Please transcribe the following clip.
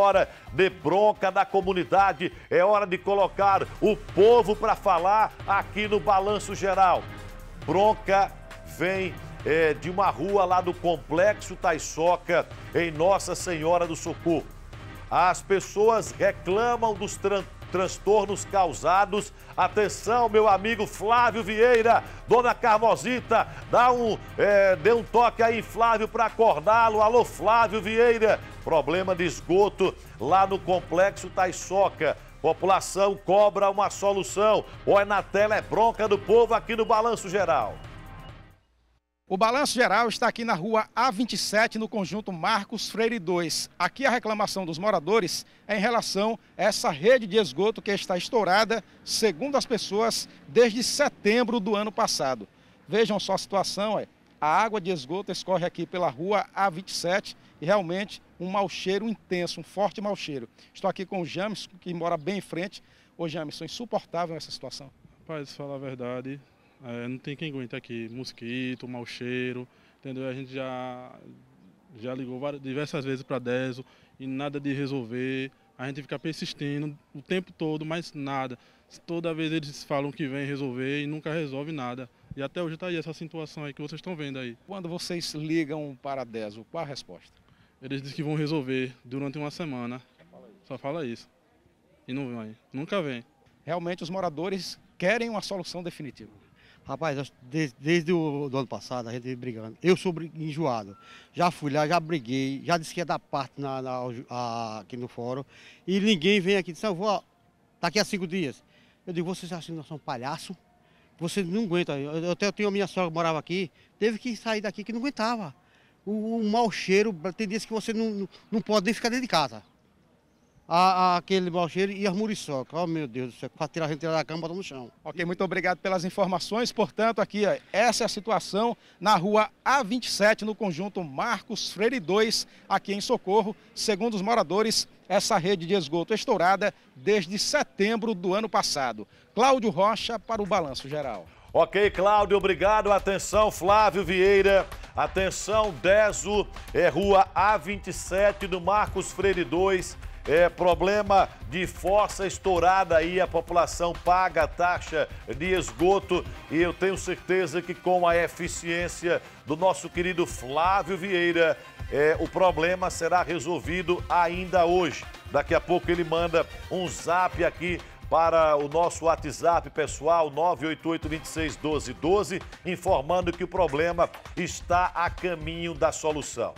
hora de bronca da comunidade, é hora de colocar o povo para falar aqui no Balanço Geral. Bronca vem é, de uma rua lá do Complexo Taisoca, em Nossa Senhora do Socorro. As pessoas reclamam dos tran transtornos causados. Atenção, meu amigo Flávio Vieira, dona Carmosita, dá um, é, dê um toque aí, Flávio, para acordá-lo. Alô, Flávio Vieira. Problema de esgoto lá no Complexo Taisoca. População cobra uma solução. Olha na tela, é bronca do povo aqui no Balanço Geral. O balanço geral está aqui na rua A27, no conjunto Marcos Freire 2. Aqui a reclamação dos moradores é em relação a essa rede de esgoto que está estourada, segundo as pessoas, desde setembro do ano passado. Vejam só a situação, é. A água de esgoto escorre aqui pela rua A27 e realmente um mau cheiro intenso, um forte mau cheiro. Estou aqui com o James, que mora bem em frente. Ô James, insuportável essa situação. Rapaz, falar a verdade, é, não tem quem aguenta aqui, mosquito, mau cheiro, entendeu? A gente já, já ligou várias, diversas vezes para DESO e nada de resolver. A gente fica persistindo o tempo todo, mas nada. Toda vez eles falam que vem resolver e nunca resolve nada. E até hoje está aí essa situação aí que vocês estão vendo aí. Quando vocês ligam para a DESO, qual a resposta? Eles dizem que vão resolver durante uma semana. Só fala isso. E não vem. Nunca vem. Realmente os moradores querem uma solução definitiva. Rapaz, desde, desde o do ano passado a gente brigando. Eu sou enjoado. Já fui lá, já briguei, já disse que ia dar parte na, na a, aqui no fórum. E ninguém vem aqui e diz, eu vou daqui a cinco dias. Eu digo, vocês acham que nós somos palhaço? Vocês não aguentam. Eu, até tenho a minha sogra que morava aqui, teve que sair daqui que não aguentava. O, o mau cheiro, tem dias que você não, não pode nem ficar dentro de casa a, a, aquele mau cheiro e as muriçocas. Oh, meu Deus do céu, para tirar a gente da cama, botar no chão. Ok, muito obrigado pelas informações. Portanto, aqui, ó, essa é a situação na rua A27, no conjunto Marcos Freire 2, aqui em Socorro. Segundo os moradores, essa rede de esgoto estourada desde setembro do ano passado. Cláudio Rocha para o Balanço Geral. Ok, Cláudio, obrigado. Atenção, Flávio Vieira. Atenção, Deso, é rua A27 do Marcos Freire 2 é, problema de força estourada aí, a população paga a taxa de esgoto e eu tenho certeza que com a eficiência do nosso querido Flávio Vieira, é, o problema será resolvido ainda hoje. Daqui a pouco ele manda um zap aqui para o nosso WhatsApp pessoal 988-261212, informando que o problema está a caminho da solução.